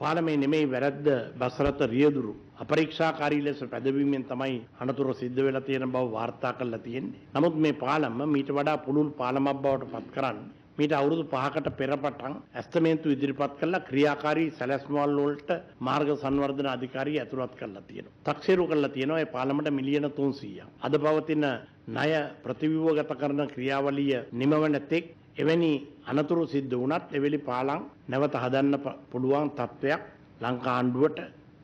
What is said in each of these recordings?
පාලමේ නෙමෙයි වැරද්ද බසරත රියදුරු අපරීක්ෂාකාරී ලෙස පැදවීමෙන් තමයි අනතුර සිද්ධ වෙලා තියෙන බව වාර්තා කරලා තියෙන්නේ. නමුත් මේ පාලම මීට වඩා පුළුල් පාලමක් බවට පත් කරන්න මීට අවුරුදු පහකට පෙර පටන් ඇස්තමේන්තු ඉදිරිපත් කළා ක්‍රියාකාරී සැලැස්මවල් වලට මාර්ග සංවර්ධන අධිකාරිය ඇතුළත් කරලා තියෙනවා. තක්සේරු කරලා තියෙනවා ඒ පාලමට මිලියන 300ක්. අද පවතින ණය ප්‍රතිව්‍යුහගත කරන ක්‍රියාවලිය නිමවන තෙක් එවැනි අනතුරු සිද්ධ වුණත් එවැනි පාලම් නැවත හදන්න පුළුවන් තත්ත්වයක් ලංකා ආණ්ඩුවට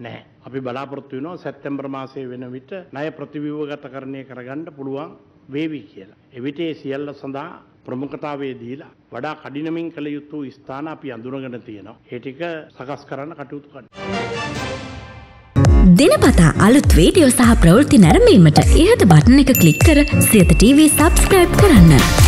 නැහැ. අපි බලාපොරොත්තු වෙනවා සැප්තැම්බර් මාසයේ වෙන විට ණය ප්‍රතිව්‍යුහගතකරණය කරගන්න පුළුවන් වේවි කියලා. එවිට ඒ සියල්ල සඳහා ප්‍රමුඛතාවය දීලා වඩා කඩිනමින් කළ යුතු ස්ථාන අපි අඳුනගෙන තියෙනවා. ඒ ටික සකස් කරන්න කටයුතු කරනවා. දිනපතා අලුත් වීඩියෝ සහ ප්‍රවෘත්ති නැරඹීමට ඉහත බටන එක ක්ලික් කර සියත TV සබස්ක්‍රයිබ් කරන්න.